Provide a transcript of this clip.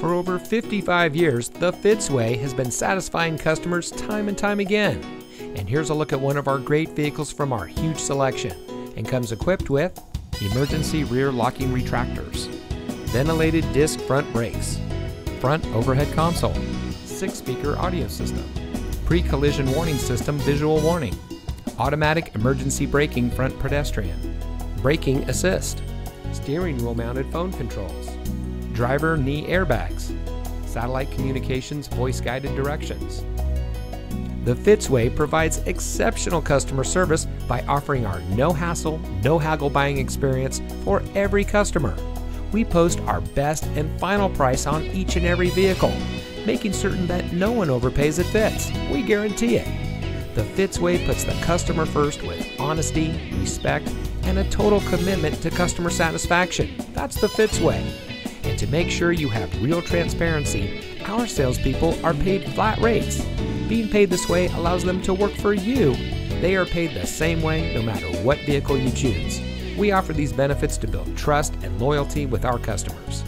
For over 55 years, the Fitzway has been satisfying customers time and time again. And here's a look at one of our great vehicles from our huge selection and comes equipped with emergency rear locking retractors, ventilated disc front brakes, front overhead console, six speaker audio system, pre collision warning system visual warning, automatic emergency braking front pedestrian, braking assist, steering wheel mounted phone controls, driver knee airbags, satellite communications voice guided directions. The Fitzway provides exceptional customer service by offering our no hassle, no haggle buying experience for every customer. We post our best and final price on each and every vehicle, making certain that no one overpays at Fitz. We guarantee it. The Fitzway puts the customer first with honesty, respect, and a total commitment to customer satisfaction. That's the Fitzway. And to make sure you have real transparency, our salespeople are paid flat rates. Being paid this way allows them to work for you. They are paid the same way no matter what vehicle you choose. We offer these benefits to build trust and loyalty with our customers.